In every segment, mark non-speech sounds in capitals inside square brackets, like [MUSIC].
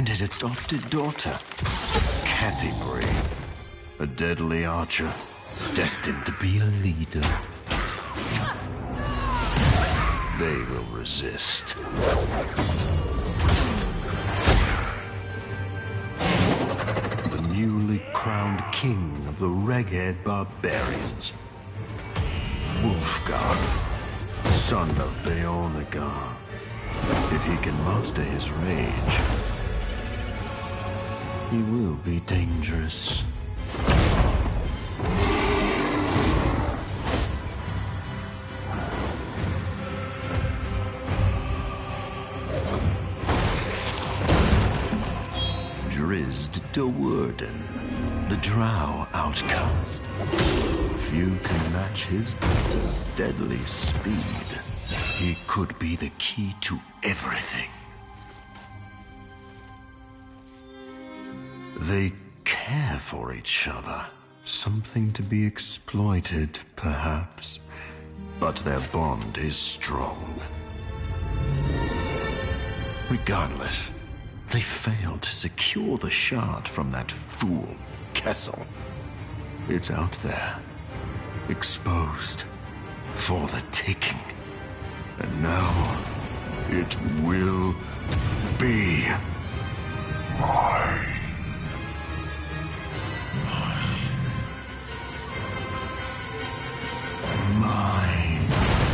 and his adopted daughter, Catti-brie, a deadly archer destined to be a leader. They will resist. The newly crowned king of the Reghed barbarians, Wulfgar, son of Beornegar. If he can master his rage, he will be dangerous. Drizzt Do'Urden, the Drow outcast. Few can match his deadly speed. He could be the key to everything. They care for each other. Something to be exploited, perhaps. But their bond is strong. Regardless, they failed to secure the shard from that fool, Kessell. It's out there, exposed, for the taking. And now, it will be mine. Mine. Mine.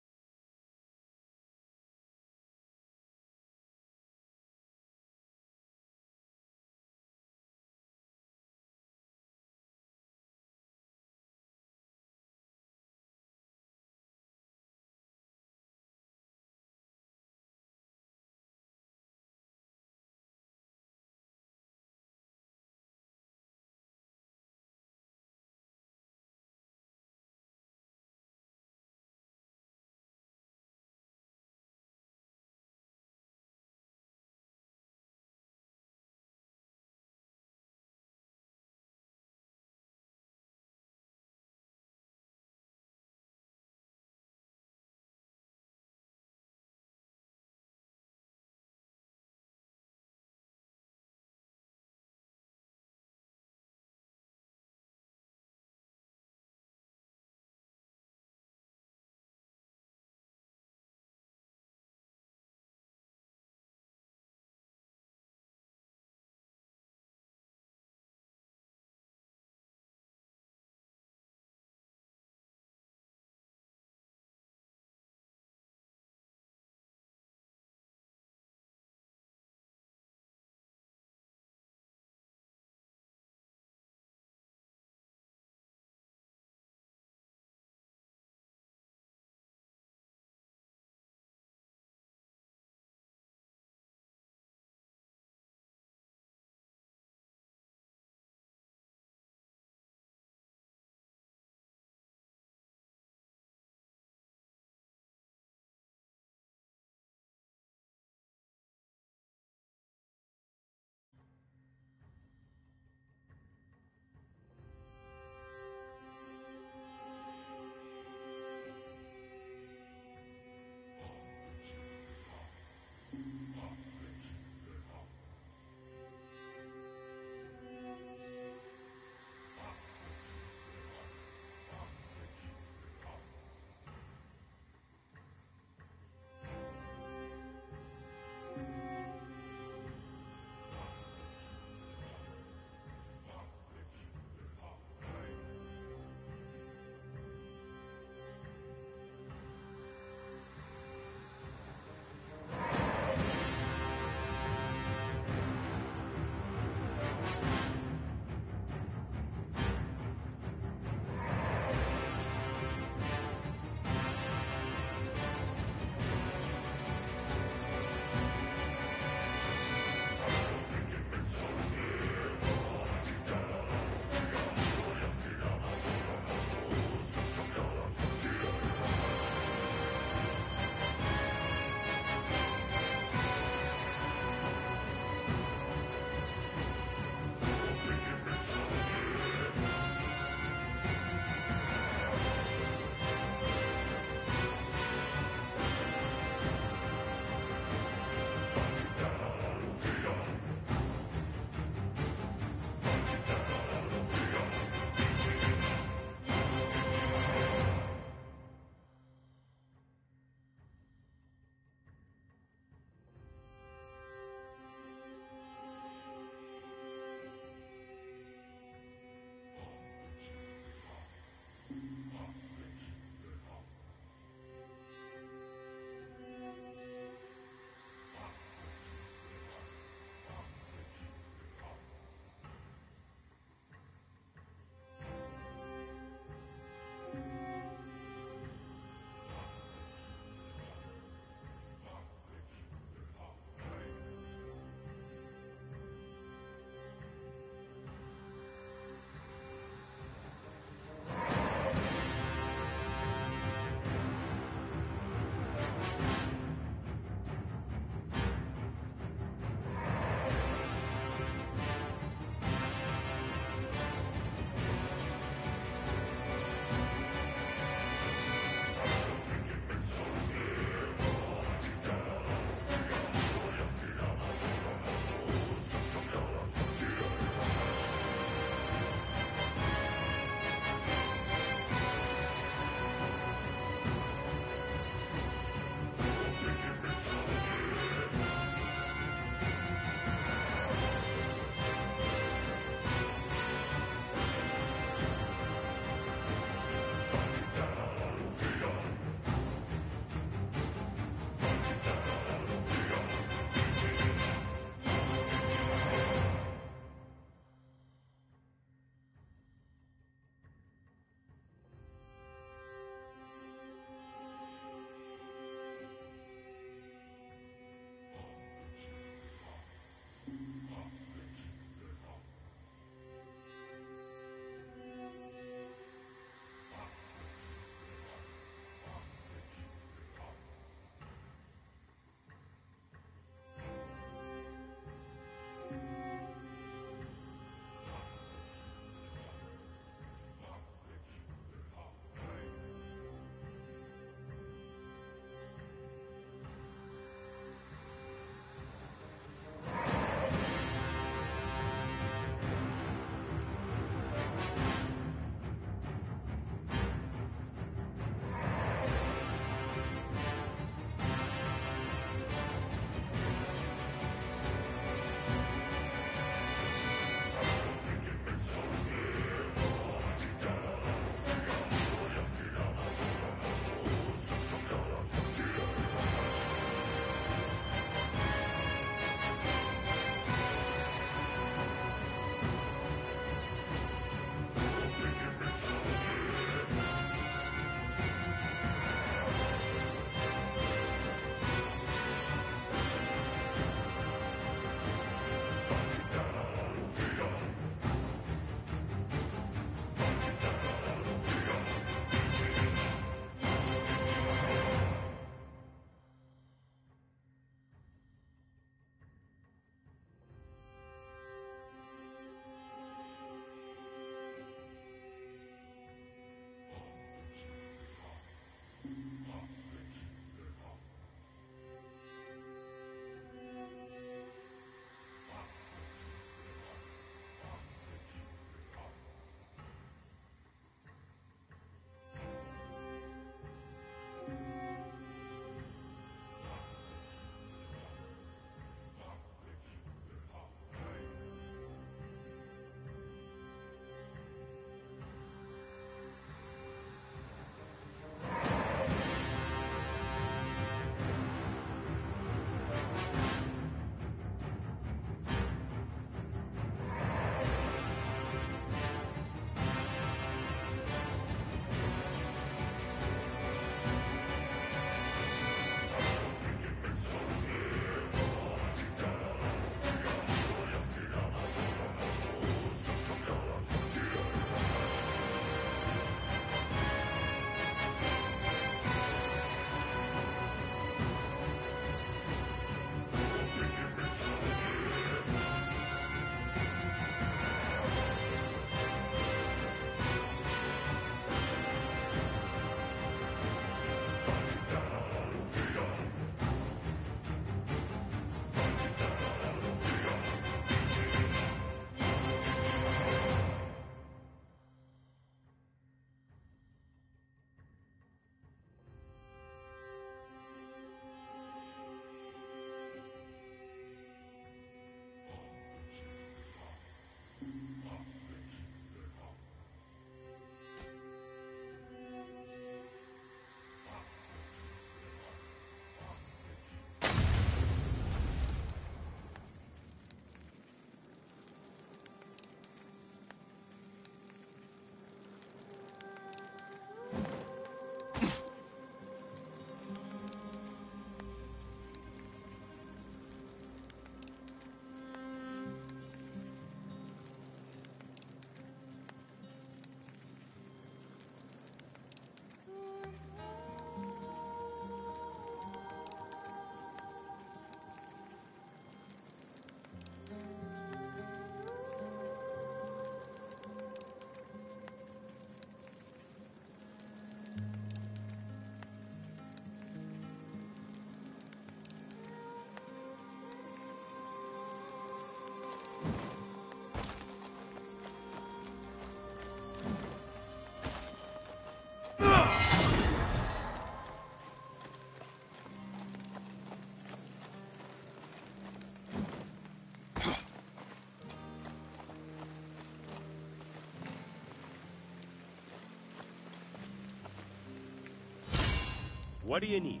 What do you need?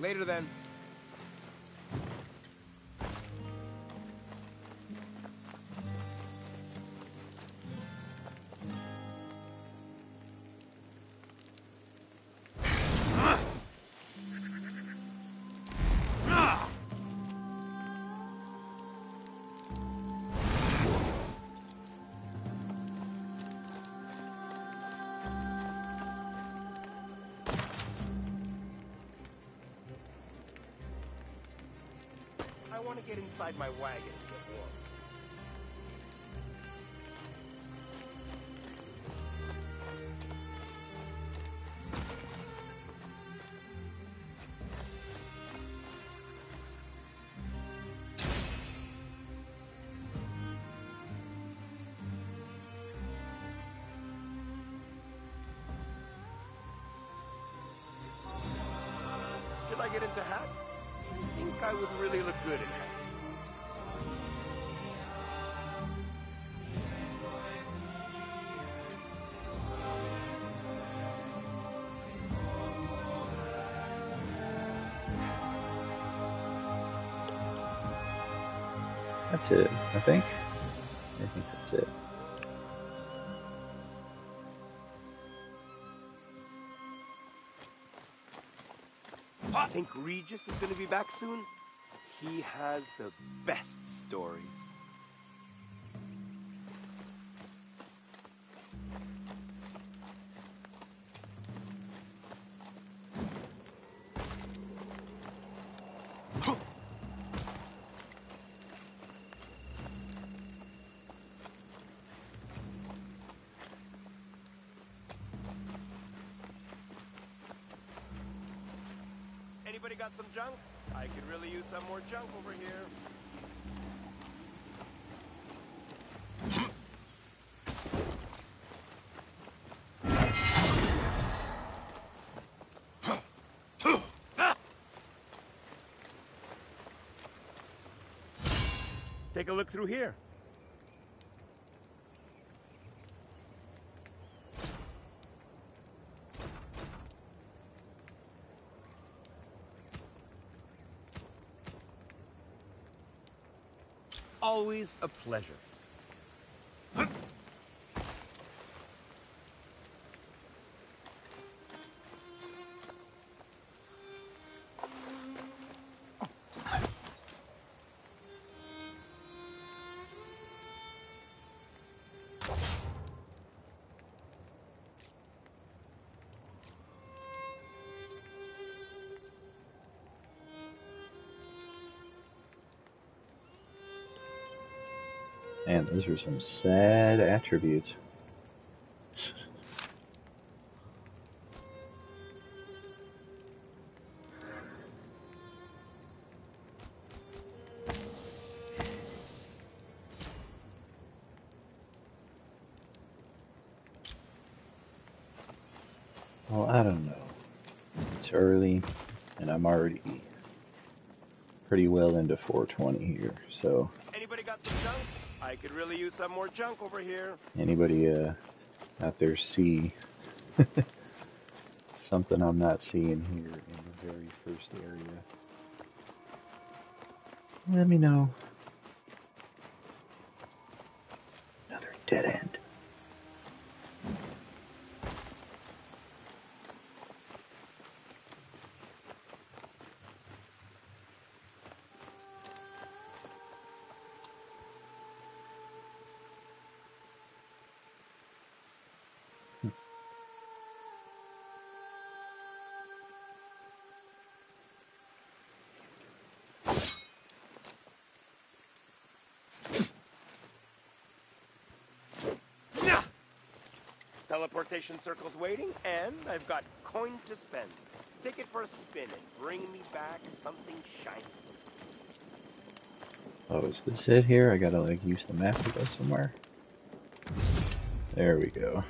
Later then. I want to get inside my wagon and get warm. Should I get into hats? Think I would really look good in hats. That's it, I think. Regis is going to be back soon? He has the best stories. Some more junk over here. Take a look through here. Always a pleasure. Those are some sad attributes. Well, I don't know. It's early, and I'm already pretty well into 420 here, so Anybody got some junk? I could really use some more junk over here. anybody uh, out there see [LAUGHS] something I'm not seeing here in the very first area? Let me know. Another dead end. teleportation circle's waiting, and I've got coin to spend. Take it for a spin and bring me back something shiny. Oh, is this it here? I gotta, like, use the map to go somewhere. There we go.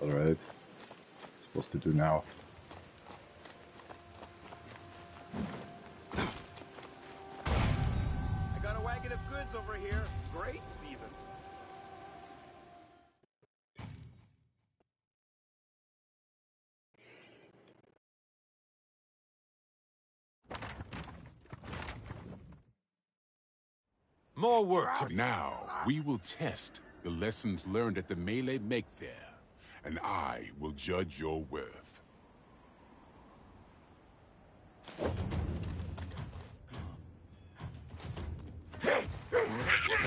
Alright. Supposed to do now? Work to Now, we will test the lessons learned at the Melee Make Fair, and I will judge your worth.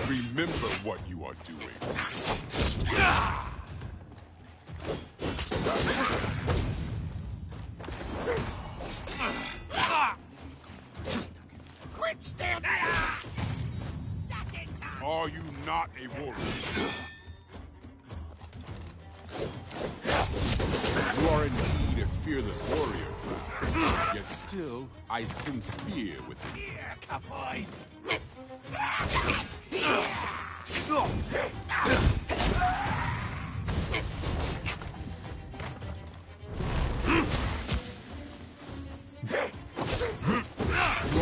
Remember what you are doing. I sense fear within you. Cowboys! You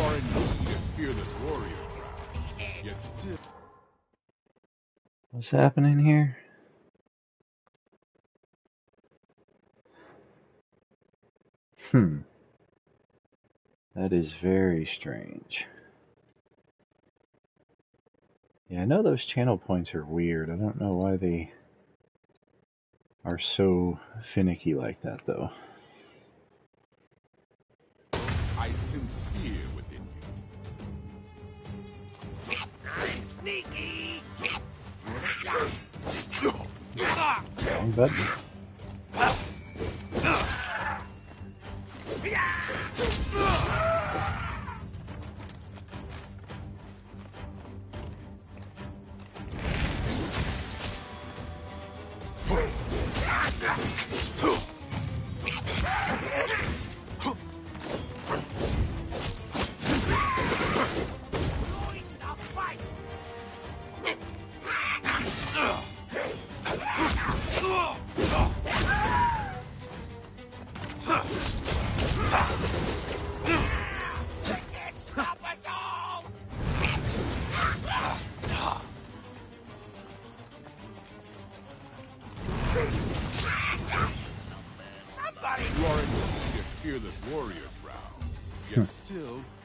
are fearless warrior, Yet still... What's happening here? Hmm. That is very strange. Yeah, I know those channel points are weird. I don't know why they are so finicky like that, though. I sense fear within you. I'm sneaky! Wrong button.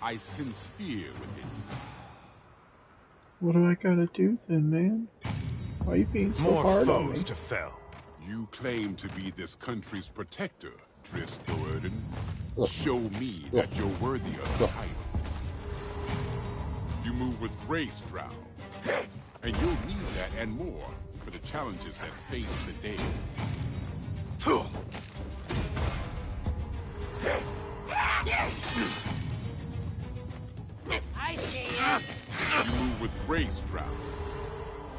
I sense fear within. What do I gotta do then, man? Why are you being so More hard on me? foes to fell. You claim to be this country's protector, Drizzt Do'Urden. Show me that you're worthy of the title. You move with grace, Drow. And you'll need that and more for the challenges that face the day. Move with grace, Drow.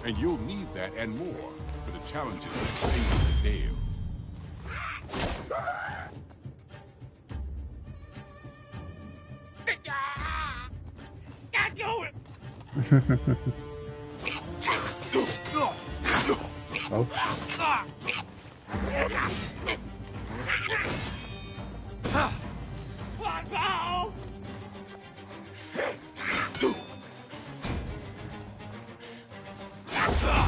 And you'll need that and more for the challenges that face the Dale. [LAUGHS] Oh, Ah!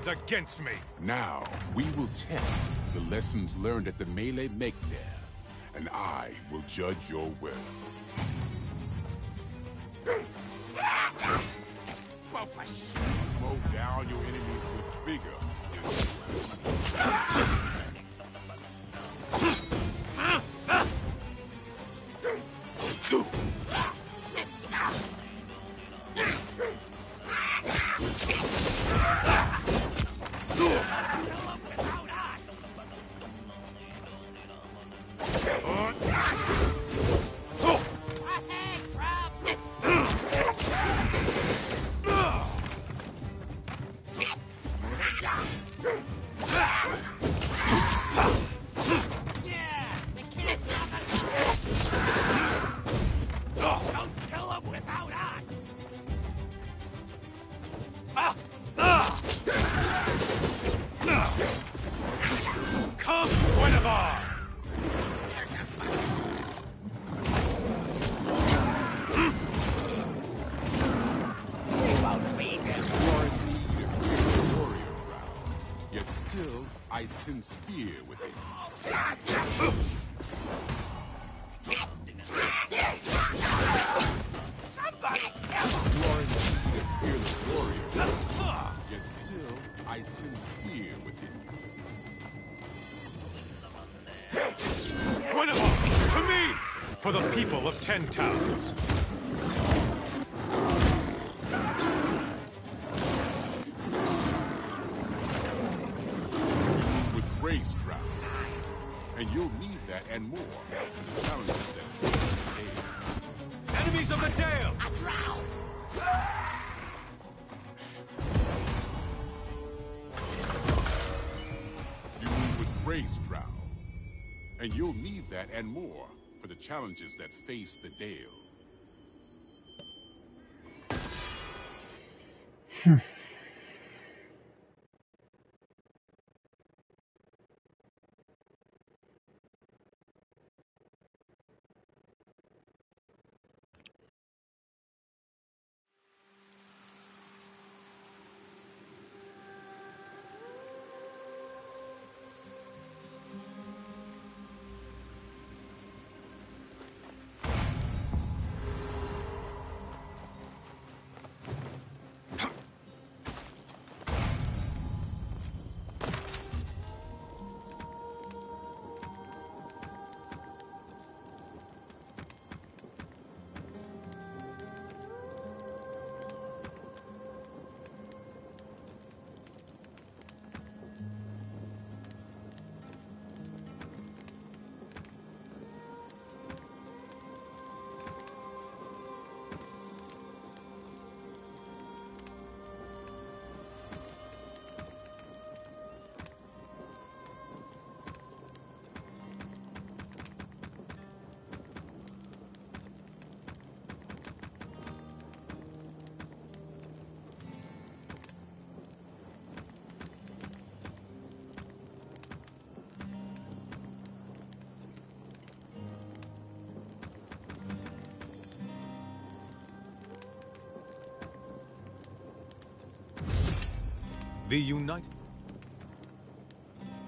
Stands against me? Now, we will test the lessons learned at the Melee-Magthere, and I will judge your worth. Mow down your enemies with vigor. You warrior. Yet still, I sense fear within. Guenhwyvar, to me! For the people of Ten Towns. And more for the challenges that face the Dale. The United...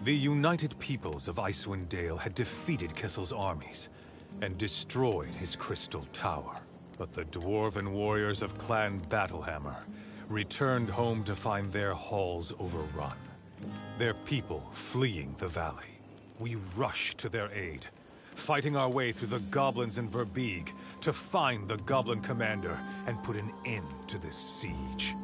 The United Peoples of Icewind Dale had defeated Kessell's armies and destroyed his crystal tower. But the dwarven warriors of Clan Battlehammer returned home to find their halls overrun. Their people fleeing the valley. We rushed to their aid, fighting our way through the goblins in Verbeeg to find the goblin commander and put an end to this siege.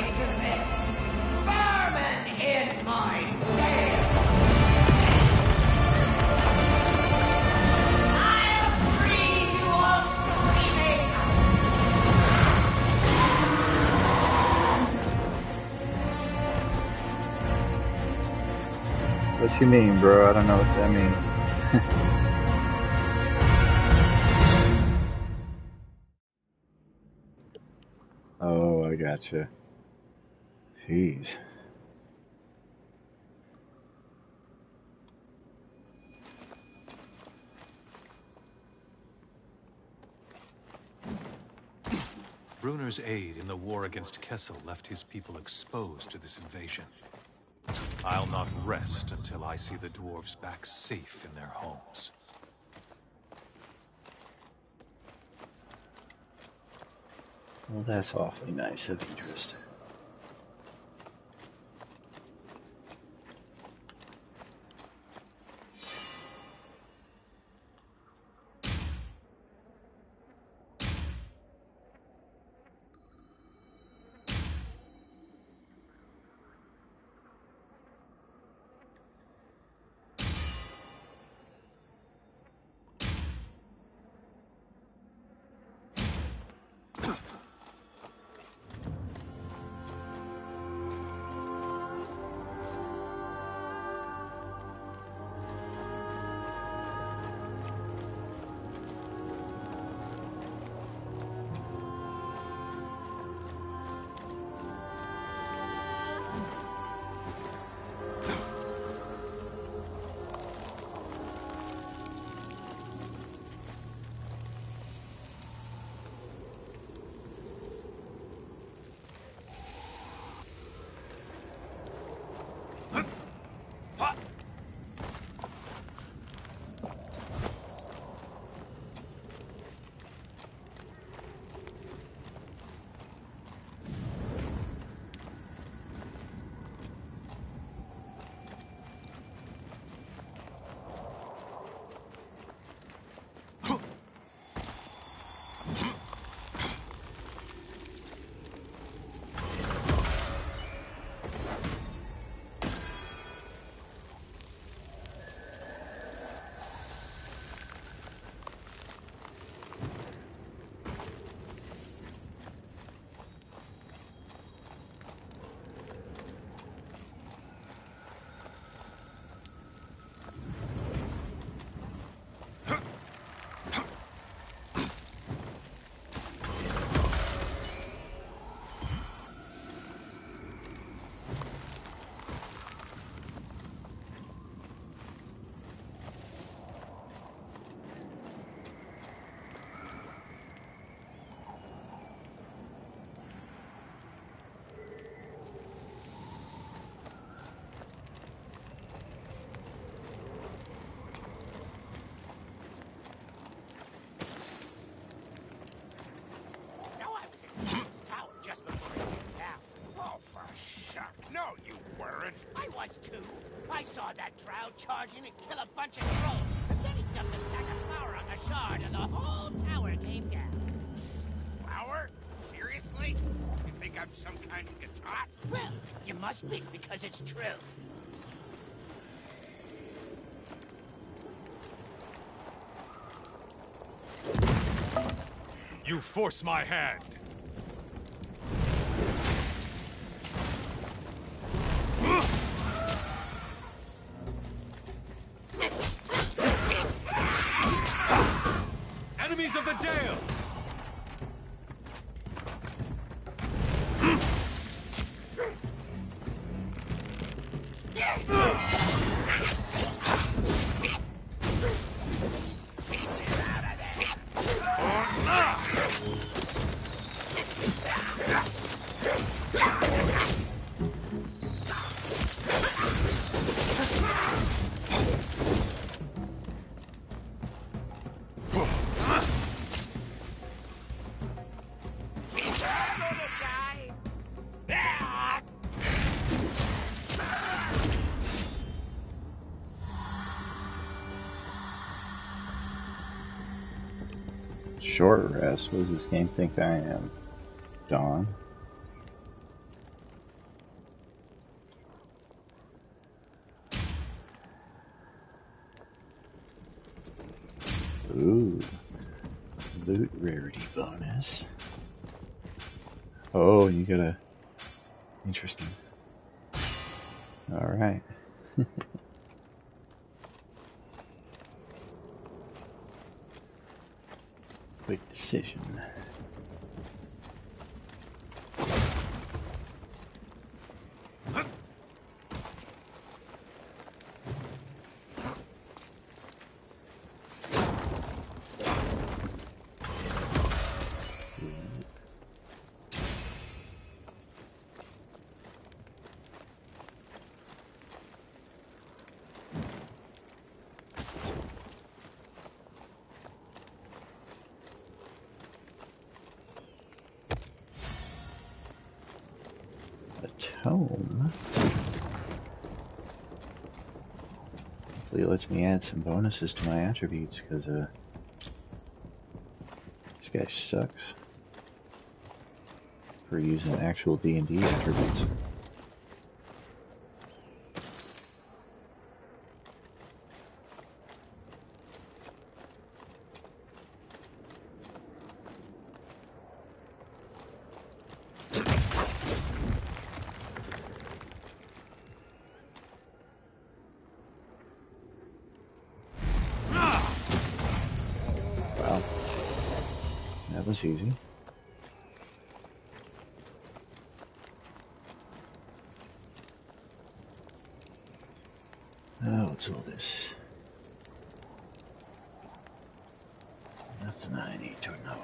Wake to this! Vermin in my screaming! What you mean, bro? I don't know what that means. [LAUGHS] oh, I gotcha. Jeez. Bruenor's aid in the war against Kessell left his people exposed to this invasion. I'll not rest until I see the dwarves back safe in their homes. Well, that's awfully nice of you, Tristan. That drow charge in and kill a bunch of trolls. And then he dumped a sack of flour on the shard and the whole tower came down. Flower? Seriously? You think I'm some kind of guitar? Well, you must be because it's true. You force my hand! What does this game think I am? Dawn. Ooh. Loot rarity bonus. Oh, you got a. Interesting. Alright. Quick decision. A tome. Hopefully it lets me add some bonuses to my attributes, because, uh... This guy sucks. For using actual D&D attributes. Wow. That was easy. Oh, what's all this? Nothing I need to know.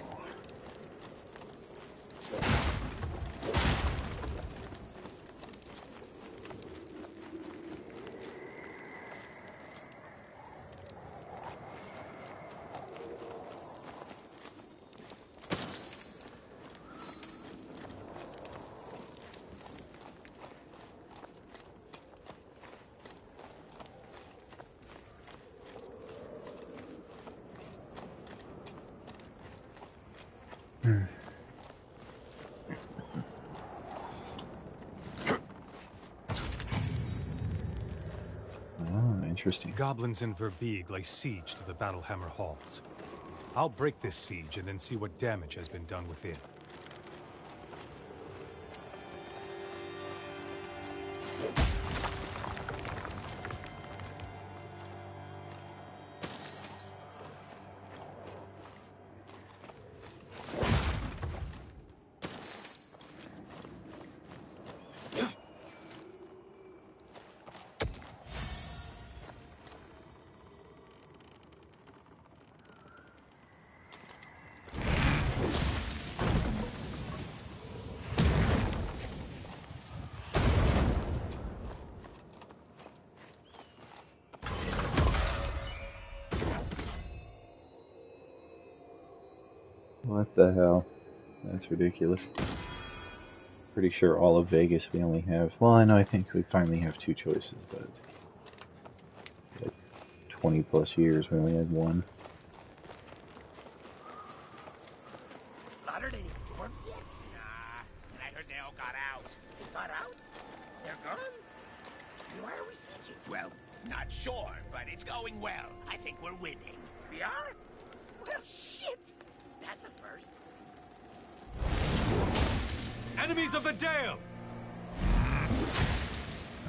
Oh, interesting. Goblins in Verbeeg lay siege to the Battlehammer halls. I'll break this siege and then see what damage has been done within. That's ridiculous. Pretty sure all of Vegas we only have. Well, I know I think we finally have two choices, but. Like 20 plus years we only had one.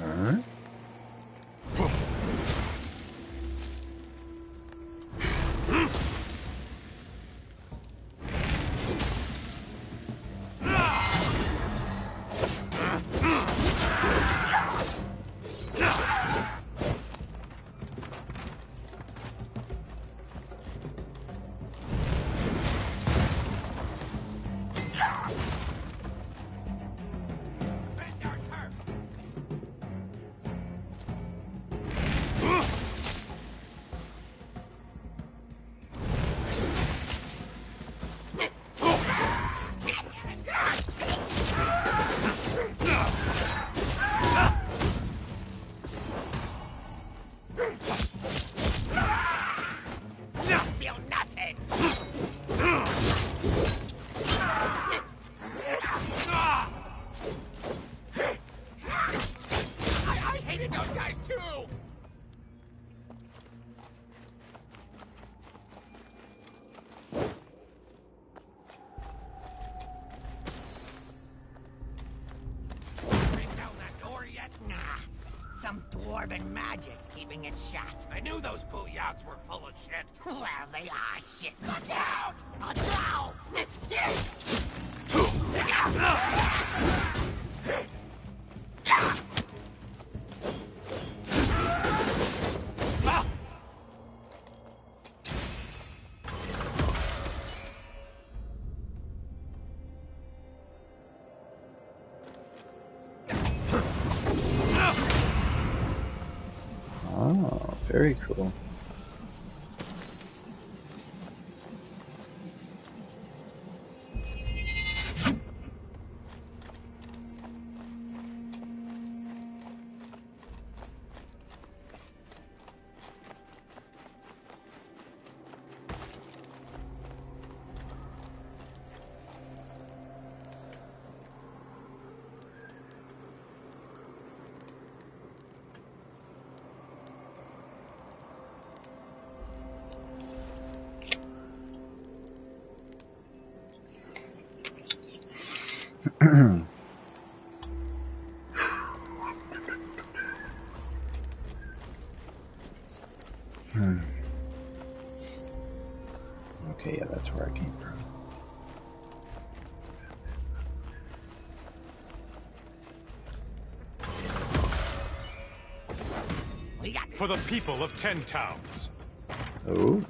Alright. Dwarven magic's keeping it shut. I knew those booyards were full of shit. Well, they are shit. [LAUGHS] that's where I came from. We got For the people of Ten Towns. Oh,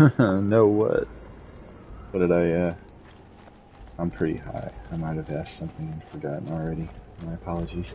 [LAUGHS] no what? What did I, uh... I'm pretty high. I might have asked something and forgotten already. My apologies.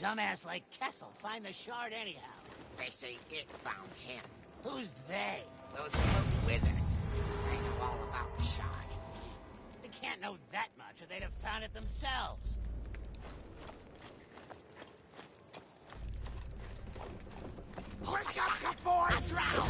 Dumbass like Kessell find the shard anyhow? They say it found him. Who's they? Those foot wizards. They know all about the shard. They can't know that much or they'd have found it themselves. Wake up, boys! How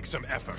take some effort.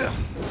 Yeah.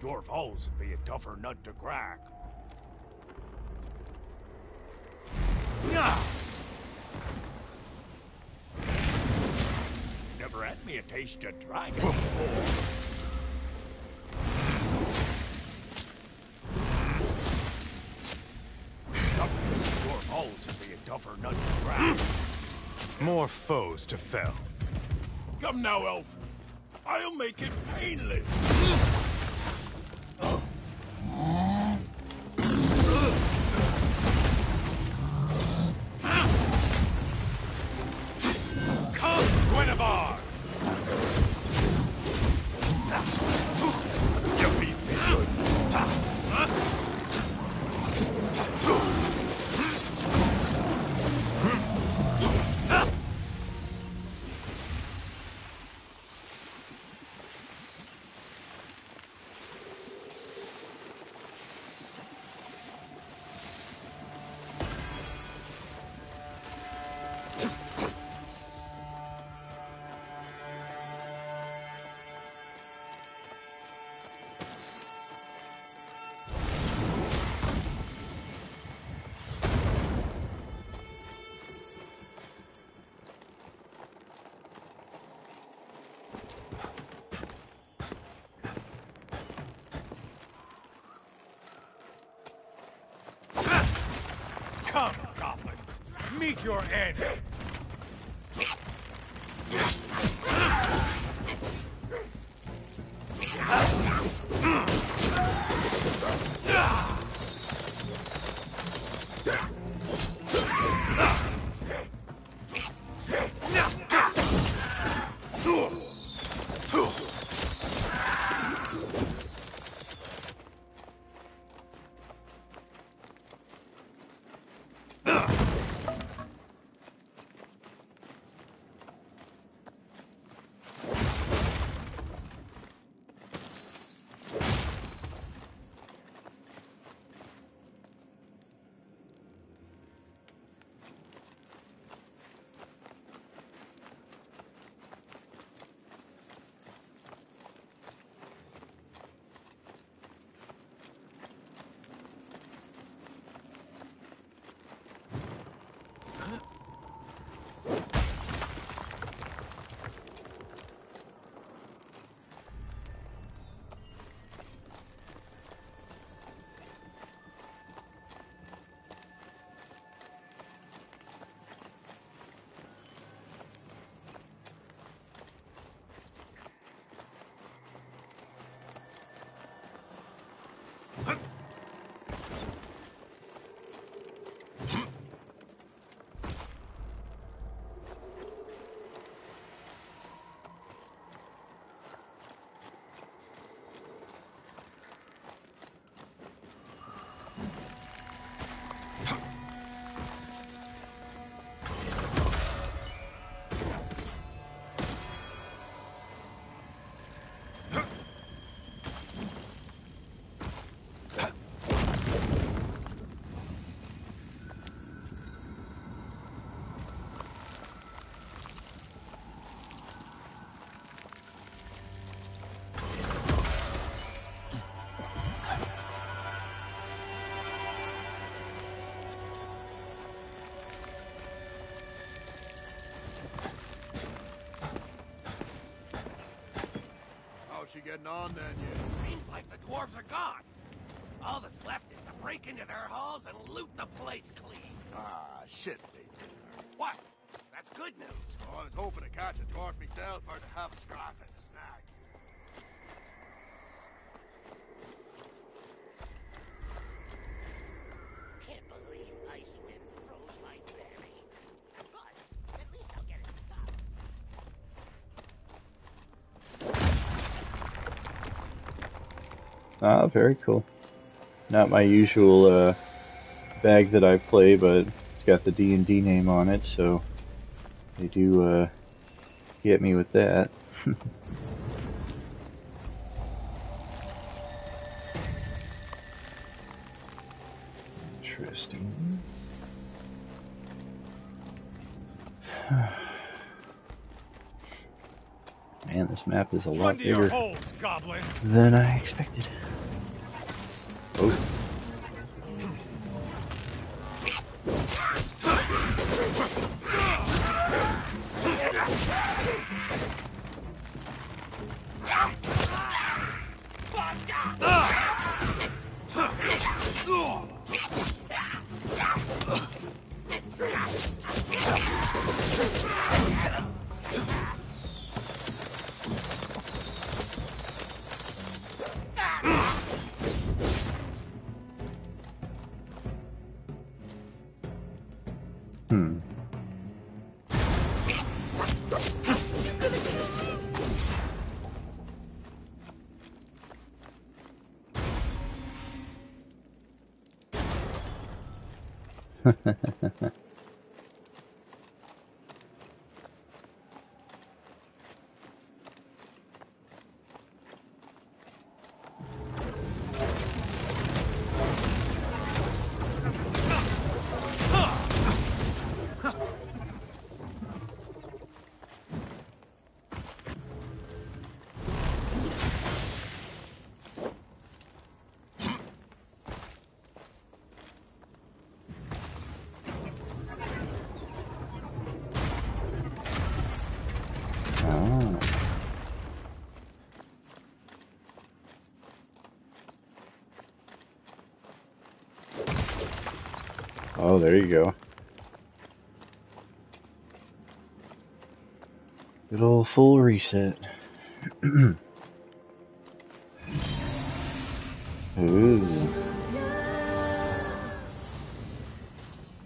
Dwarf Halls would be a tougher nut to crack. Never had me a taste of dragon before. Dwarf Halls would be a tougher nut to crack. More foes to fell. Come now, Elf. I'll make it painless. Meet your end! Getting on then, you? Seems like the dwarves are gone. All that's left is to break into their halls and loot the place clean. Ah, shit, they. What? That's good news. Oh, I was hoping to catch a dwarf myself or to have a scrap Ah, very cool. Not my usual uh, bag that I play, but it's got the D&D name on it, so they do uh, get me with that. [LAUGHS] Interesting. [SIGHS] Man, this map is a lot bigger holes, than I expected. Oh. Hmm. [LAUGHS] there you go. Good old full reset. [CLEARS THROAT] Ooh.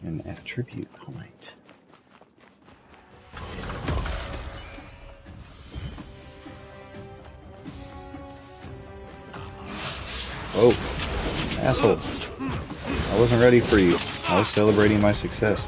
An attribute point. Oh, asshole. I wasn't ready for you celebrating my success.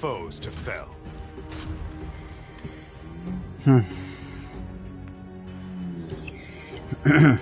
foes to fell. Hmm. [CLEARS THROAT] [CLEARS THROAT]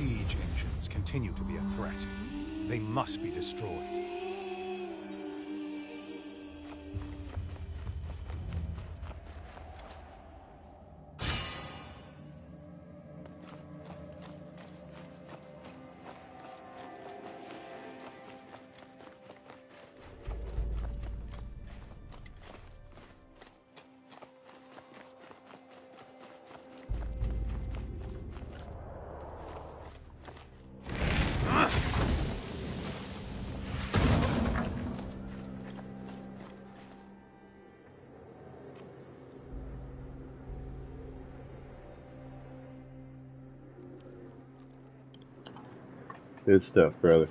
siege engines continue to be a threat. They must be destroyed. Good stuff, brother.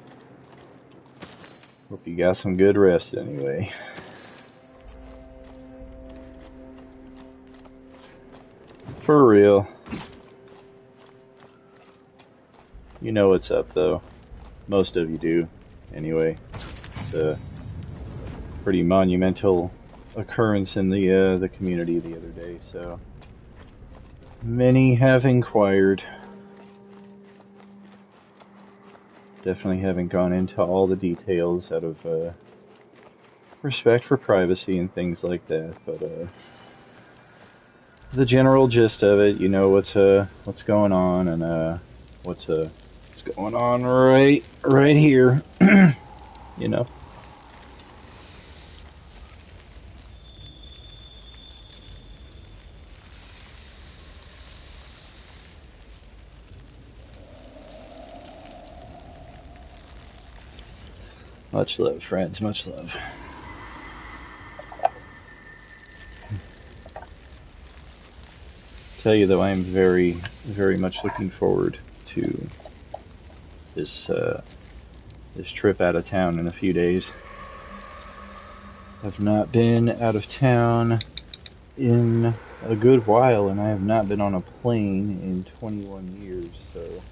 Hope you got some good rest anyway. [LAUGHS] For real. You know what's up, though. Most of you do, anyway. It's a pretty monumental occurrence in the uh, the community the other day, so many have inquired. Definitely haven't gone into all the details out of uh, respect for privacy and things like that, but uh, the general gist of it, you know what's uh what's going on and uh what's uh what's going on right right here, [CLEARS THROAT] you know. Much love, friends. Much love. Tell you though, I am very, very much looking forward to this uh, this trip out of town in a few days. I've not been out of town in a good while, and I have not been on a plane in 21 years. So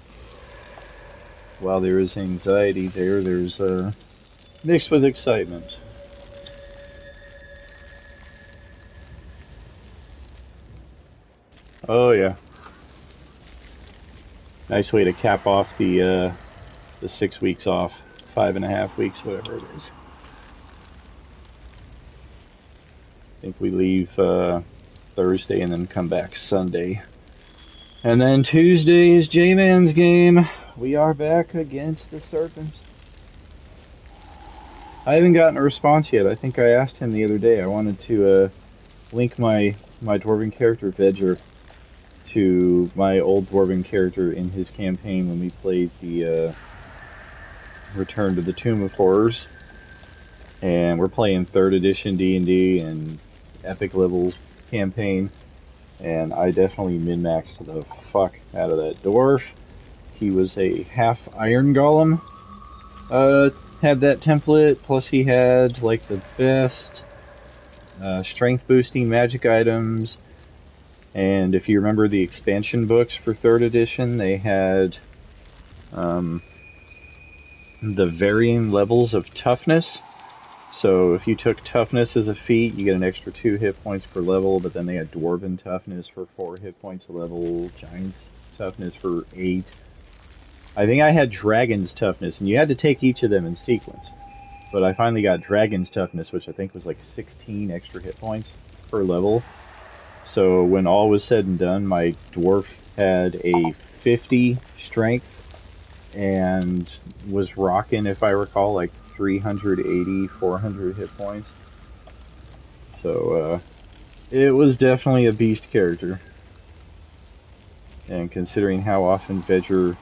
while there is anxiety there, there's uh, mixed with excitement. Oh yeah. Nice way to cap off the uh, the six weeks off, five and a half weeks, whatever it is. I think we leave uh, Thursday and then come back Sunday. And then Tuesday is J-Man's game. We are back against the Serpents. I haven't gotten a response yet. I think I asked him the other day. I wanted to uh, link my my dwarven character Vedger to my old dwarven character in his campaign when we played the uh, Return to the Tomb of Horrors, and we're playing third edition D and D and epic level campaign. And I definitely min maxed the fuck out of that dwarf. He was a half iron golem. Uh, had that template, plus he had like the best uh, strength boosting magic items. And if you remember the expansion books for third edition, they had um, the varying levels of toughness. So if you took toughness as a feat, you get an extra two hit points per level, but then they had dwarven toughness for four hit points a level, giant toughness for eight. I think I had dragon's toughness, and you had to take each of them in sequence. But I finally got dragon's toughness, which I think was like 16 extra hit points per level. So when all was said and done, my dwarf had a 50 strength and was rocking, if I recall, like 380, 400 hit points. So uh, it was definitely a beast character. And considering how often Vedger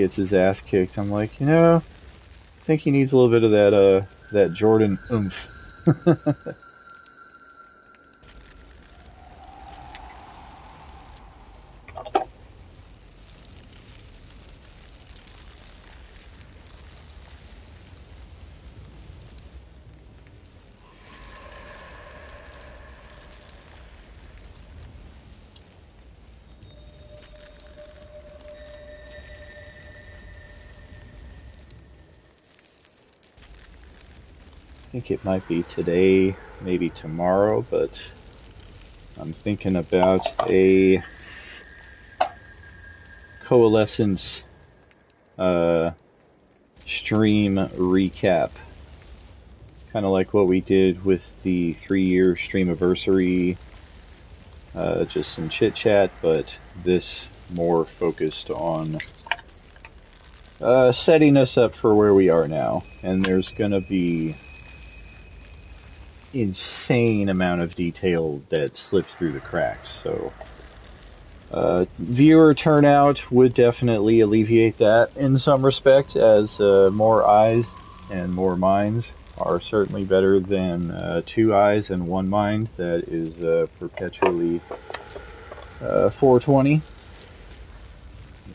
gets his ass kicked, I'm like, you know, I think he needs a little bit of that uh that Jordan oomph. [LAUGHS] think it might be today, maybe tomorrow, but I'm thinking about a coalescence uh, stream recap. Kind of like what we did with the three year stream anniversary. Uh, just some chit chat, but this more focused on uh, setting us up for where we are now. And there's going to be insane amount of detail that slips through the cracks. So uh, viewer turnout would definitely alleviate that in some respect, as uh, more eyes and more minds are certainly better than uh, two eyes and one mind that is uh, perpetually uh, 420.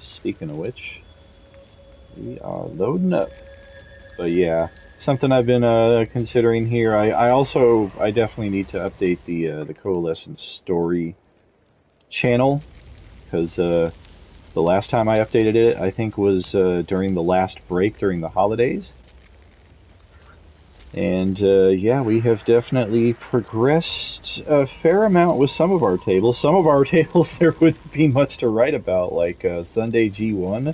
Speaking of which, we are loading up. But yeah, something I've been uh, considering here. I, I also I definitely need to update the uh, the Coalescence story channel because uh, the last time I updated it, I think was uh, during the last break during the holidays. And uh, yeah, we have definitely progressed a fair amount with some of our tables. Some of our [LAUGHS] tables there wouldn't be much to write about, like uh, Sunday G1.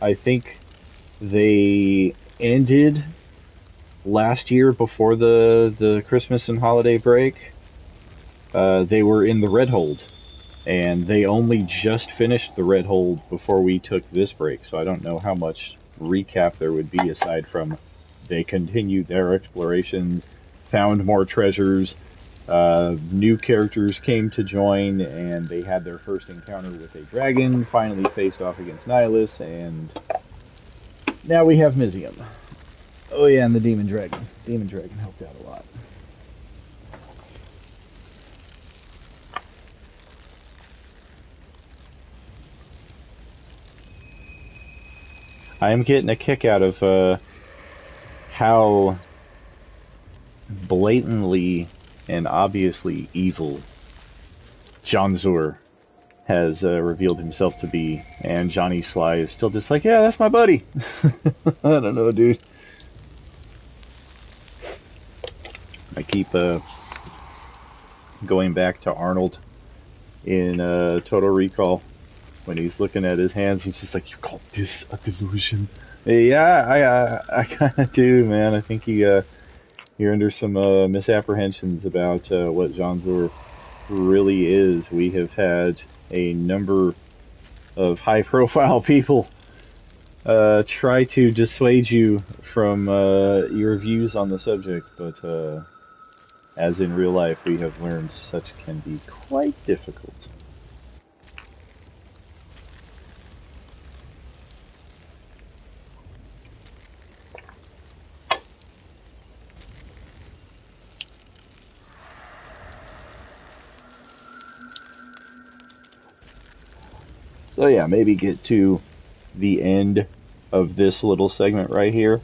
I think they ended last year before the the Christmas and holiday break. Uh, they were in the red hold, and they only just finished the red hold before we took this break. So I don't know how much recap there would be aside from they continued their explorations, found more treasures. Uh, new characters came to join, and they had their first encounter with a dragon. Finally, faced off against Nihilus, and now we have Mizium. Oh yeah, and the Demon Dragon. Demon Dragon helped out a lot. I am getting a kick out of uh, how blatantly and obviously evil John Zur has uh, revealed himself to be, and Johnny Sly is still just like, yeah, that's my buddy. [LAUGHS] I don't know, dude. I keep uh, going back to Arnold in uh, Total Recall when he's looking at his hands. He's just like, "You call this a delusion?" Yeah, I uh, I kind of do, man. I think he uh, you're under some uh, misapprehensions about uh, what Zur really is. We have had a number of high-profile [LAUGHS] people uh, try to dissuade you from uh, your views on the subject, but uh, as in real life, we have learned such can be quite difficult. So yeah, maybe get to the end of this little segment right here.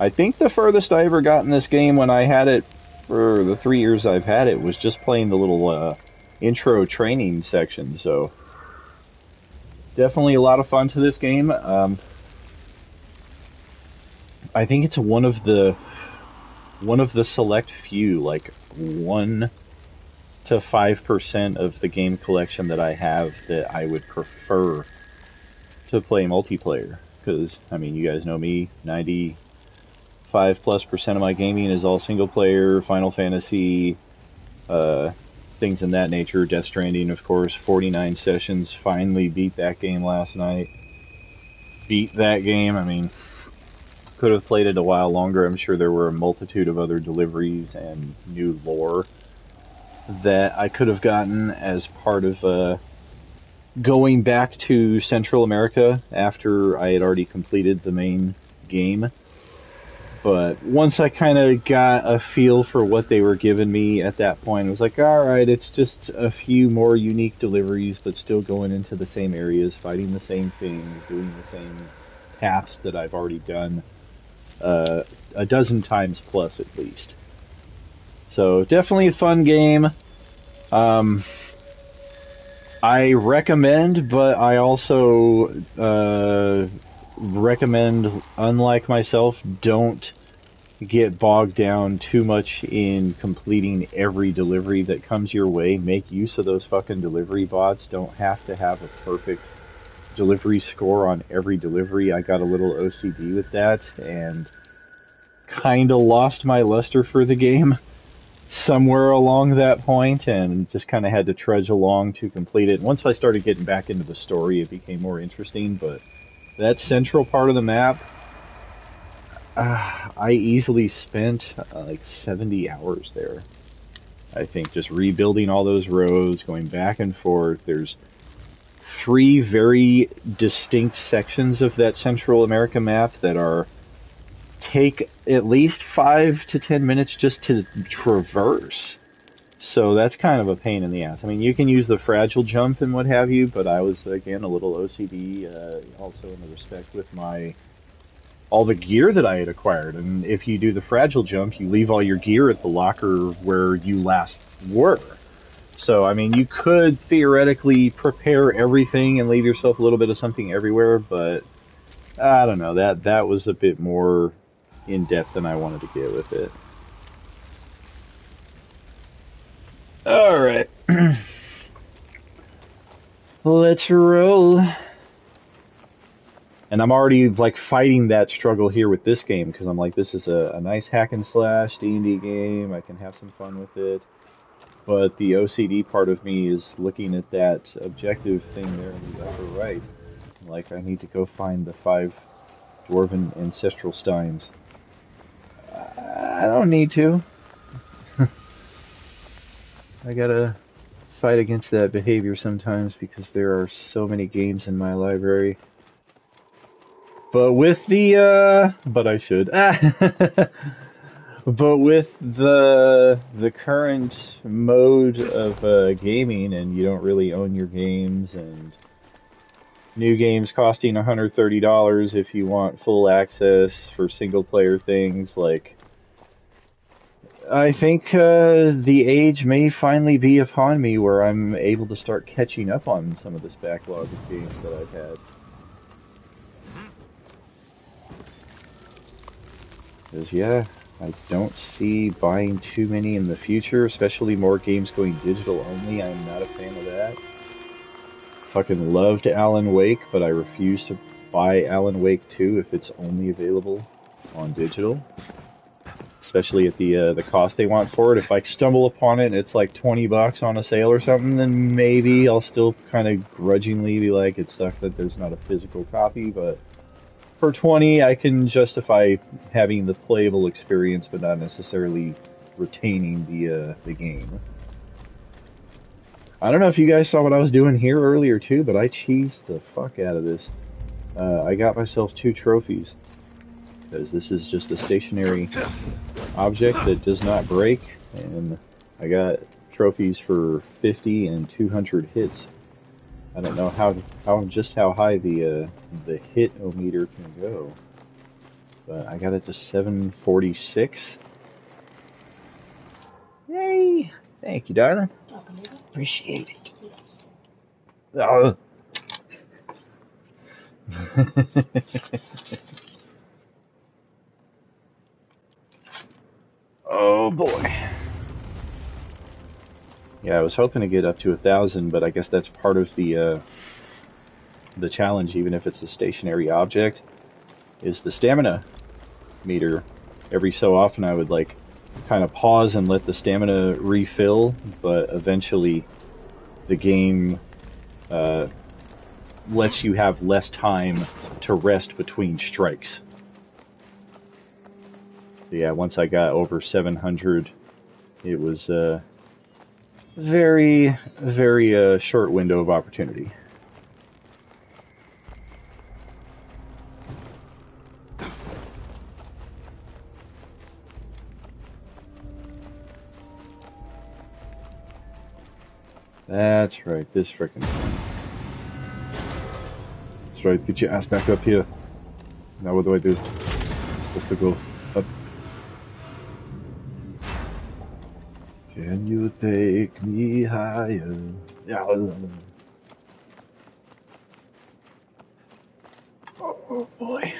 I think the furthest I ever got in this game when I had it for the three years I've had it was just playing the little uh, intro training section. So definitely a lot of fun to this game. Um, I think it's one of the one of the select few, like one to five percent of the game collection that I have that I would prefer to play multiplayer. Because I mean, you guys know me, ninety five plus percent of my gaming is all single player, Final Fantasy, uh, things in that nature. Death Stranding, of course, forty nine sessions. Finally beat that game last night. Beat that game. I mean, could have played it a while longer. I'm sure there were a multitude of other deliveries and new lore that I could have gotten as part of uh, going back to Central America after I had already completed the main game. But once I kind of got a feel for what they were giving me at that point, I was like, alright, it's just a few more unique deliveries, but still going into the same areas, fighting the same things, doing the same paths that I've already done uh, a dozen times plus at least. So definitely a fun game. Um, I recommend, but I also uh, recommend, unlike myself, don't get bogged down too much in completing every delivery that comes your way. Make use of those fucking delivery bots. Don't have to have a perfect delivery score on every delivery, I got a little OCD with that and kind of lost my luster for the game [LAUGHS] somewhere along that point and just kind of had to trudge along to complete it. Once I started getting back into the story, it became more interesting, but that central part of the map, uh, I easily spent uh, like 70 hours there. I think just rebuilding all those roads, going back and forth. There's three very distinct sections of that Central America map that are take at least five to ten minutes just to traverse. So that's kind of a pain in the ass. I mean, you can use the fragile jump and what have you, but I was again a little OCD, uh, also in the respect with my all the gear that I had acquired. And if you do the fragile jump, you leave all your gear at the locker where you last were. So I mean, you could theoretically prepare everything and leave yourself a little bit of something everywhere, but I don't know. That that was a bit more in depth than I wanted to get with it. All right. [CLEARS THROAT] Let's roll. And I'm already like fighting that struggle here with this game because I'm like, this is a, a nice hack and slash D&D game. I can have some fun with it. But the OCD part of me is looking at that objective thing there in the upper right. Like, I need to go find the five dwarven ancestral steins. I don't need to. I gotta fight against that behavior sometimes because there are so many games in my library. But with the, uh, but I should. [LAUGHS] but with the, the current mode of, uh, gaming and you don't really own your games and new games costing $130 if you want full access for single player things like I think uh, the age may finally be upon me where I'm able to start catching up on some of this backlog of games that I've had. Because, yeah, I don't see buying too many in the future, especially more games going digital only. I'm not a fan of that. Fucking loved Alan Wake, but I refuse to buy Alan Wake 2 if it's only available on digital especially at the uh, the cost they want for it. If I stumble upon it and it's like 20 bucks on a sale or something, then maybe I'll still kind of grudgingly be like, it sucks that there's not a physical copy, but for 20, I can justify having the playable experience, but not necessarily retaining the uh, the game. I don't know if you guys saw what I was doing here earlier too, but I cheesed the fuck out of this. Uh, I got myself two trophies because this is just a stationary object that does not break, and I got trophies for 50 and 200 hits. I don't know how how just how high the uh, the hit o meter can go, but I got it to 746. Yay! Thank you, darling. Appreciate it. Oh. [LAUGHS] Oh boy. Yeah, I was hoping to get up to a thousand, but I guess that's part of the uh, the challenge, even if it's a stationary object, is the stamina meter. Every so often, I would like kind of pause and let the stamina refill, but eventually, the game uh, lets you have less time to rest between strikes. So yeah, once I got over 700, it was a very, very uh, short window of opportunity. That's right, this frickin' thing. That's right, get your ass back up here. Now what do I do? Just to go Can you take me higher? Yeah. Oh, oh boy.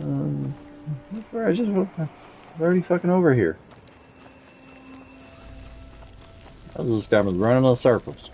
Um, I just I'm already fucking over here. I just got me running in circles.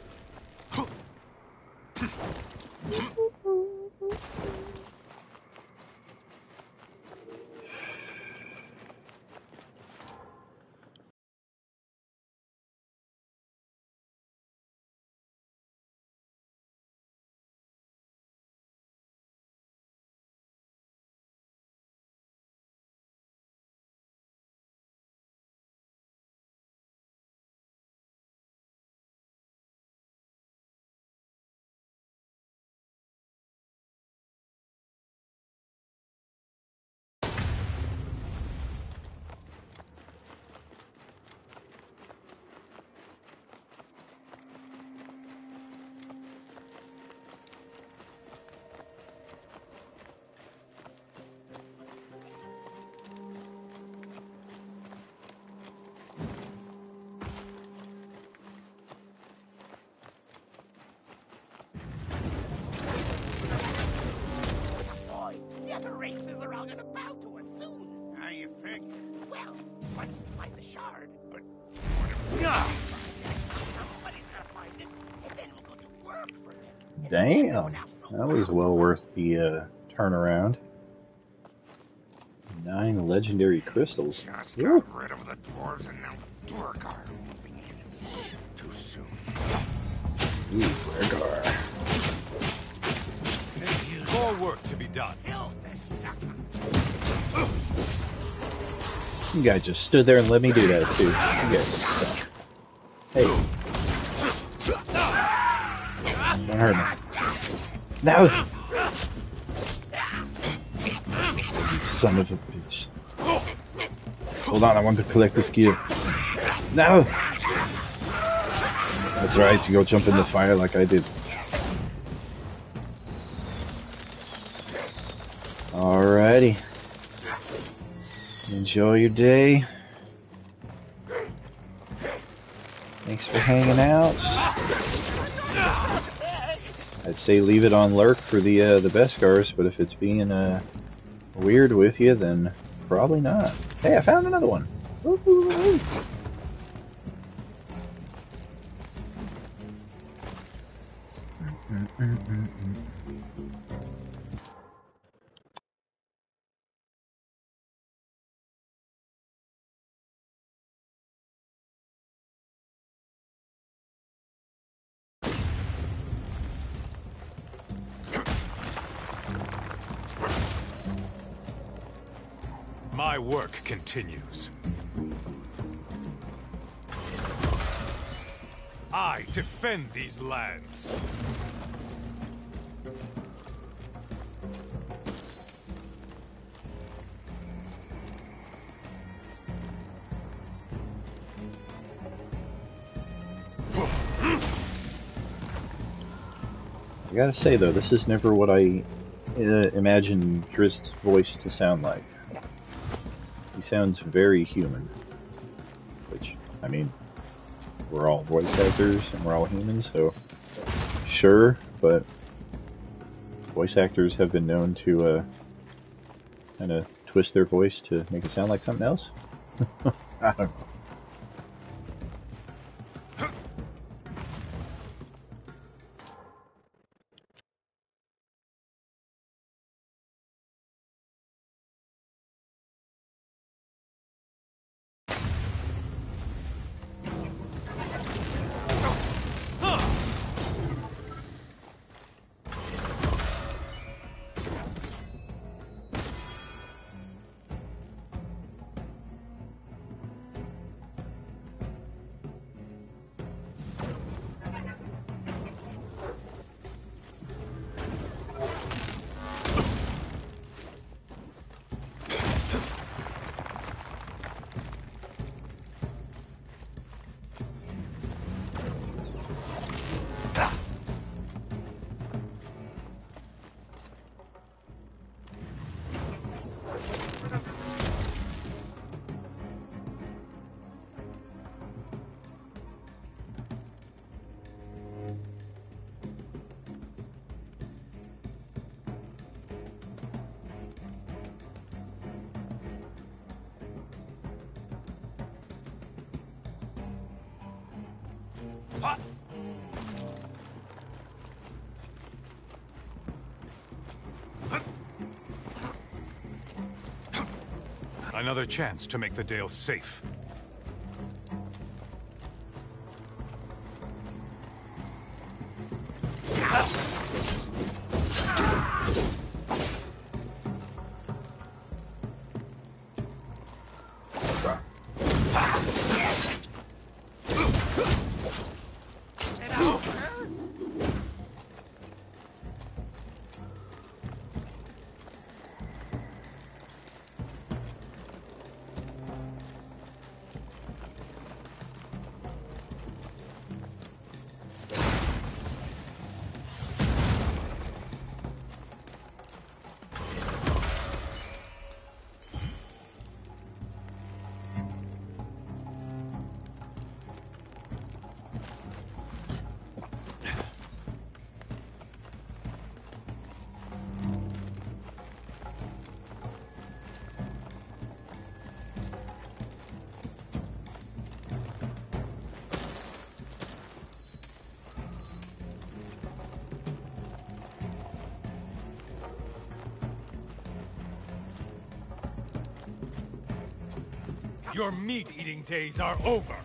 How? Well, once we find the shard, But somebody's gonna find it, and then we'll go to work for them. Damn. That was well worth the uh, turnaround. Nine legendary crystals. just Woo. got rid of the dwarves and now duergar moving in. Too soon. Ooh, Rhaegar. More work to be done. Kill You guys just stood there and let me do that too. You guys suck. Hey. Don't hurt me. No! Son of a bitch. Hold on, I want to collect this gear. No! That's right, you go jump in the fire like I did. Enjoy your day. Thanks for hanging out. I'd say leave it on lurk for the uh, the Beskars, but if it's being uh, weird with you, then probably not. Hey, I found another one. Woo-hoo-hoo. My continues. I defend these lands. I gotta say though, this is never what I uh, imagined Drizzt's voice to sound like. Sounds very human. Which, I mean, we're all voice actors and we're all humans, so sure, but voice actors have been known to uh, kind of twist their voice to make it sound like something else. [LAUGHS] I don't know. Another chance to make the Dale safe. Your meat-eating days are over.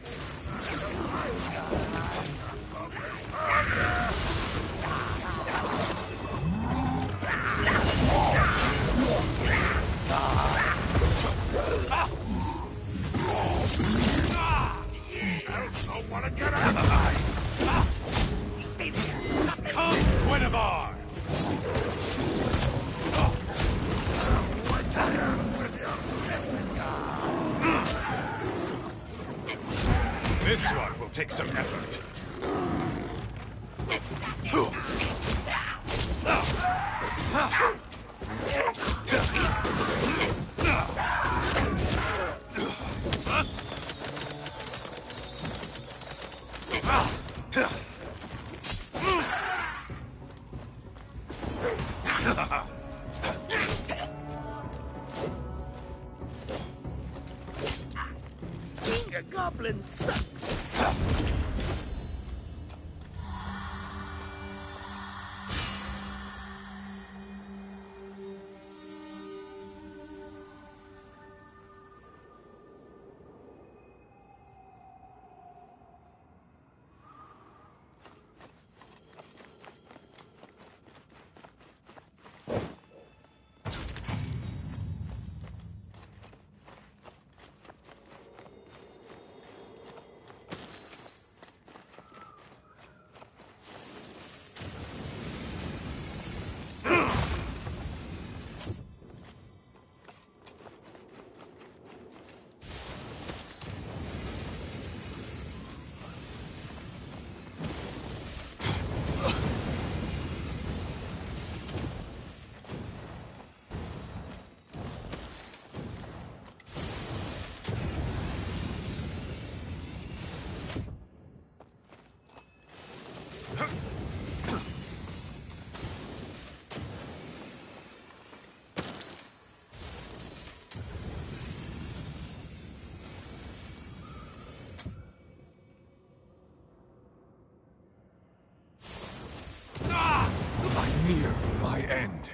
End.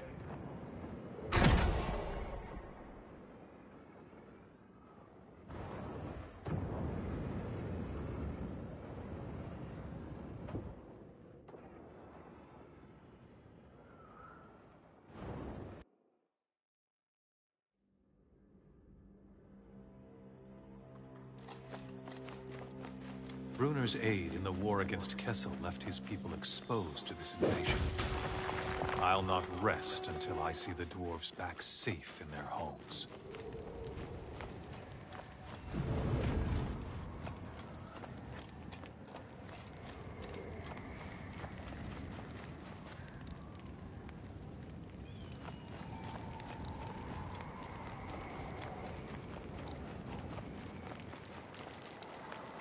Bruenor's aid in the war against Kessell left his people exposed to this invasion. I'll not rest until I see the dwarves back safe in their homes.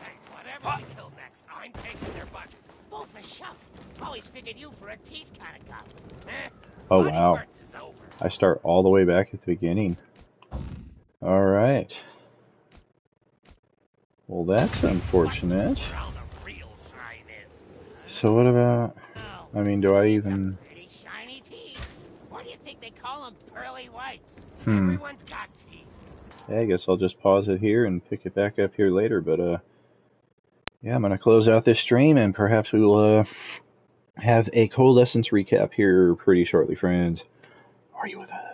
Hey, whatever we kill next, I'm taking their butt. Both a shove. Always figured you for a teeth kind of goblin. Eh? Oh, wow. I start all the way back at the beginning. Alright. Well, that's unfortunate. All so what about? I mean, do I even? Hmm. Yeah, I guess I'll just pause it here and pick it back up here later. But uh, yeah, I'm gonna close out this stream and perhaps we will uh have a coalescence recap here pretty shortly, friends. Are you with us?